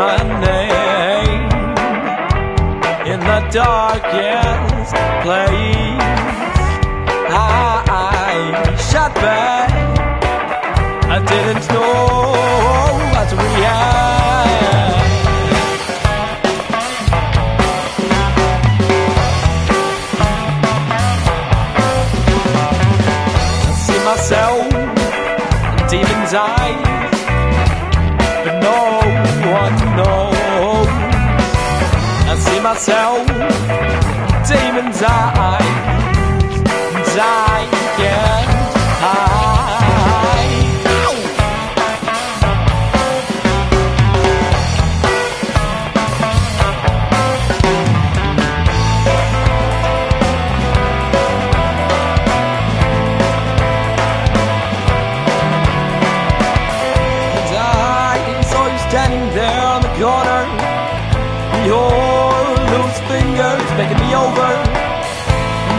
my name in the darkest place. I, shot back. I didn't know how to react. I see myself demon's eyes, one knows. I see myself demon's eyes, and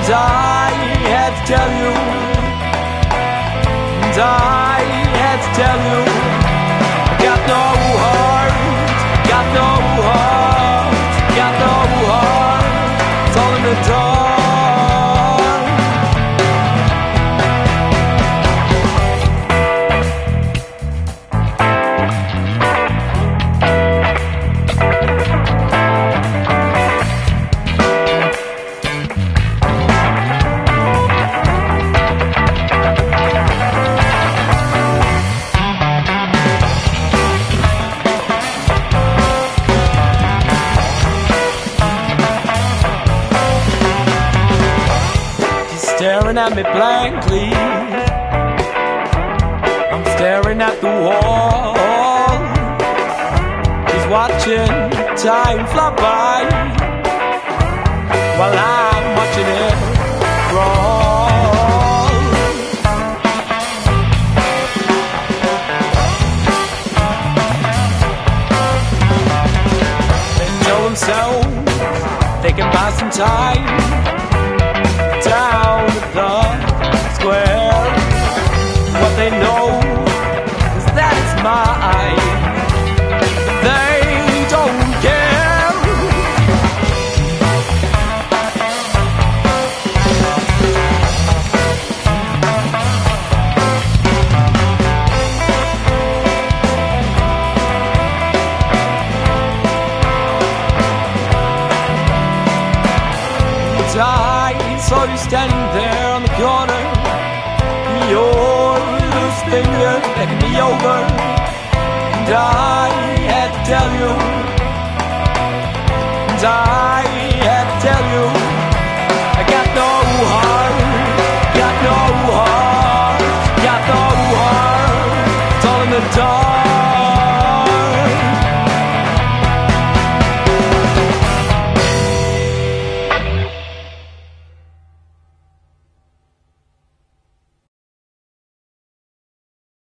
And I had to tell you. And I had to tell you. I got no heart. Got no heart. Got no heart. It's all in the dark. Staring at me blankly. I'm staring at the wall. He's watching time fly by while I'm watching it crawl. They tell themselves they can buy some time saw you standing there on the corner. Your loose finger making me over. And I had to tell you. And I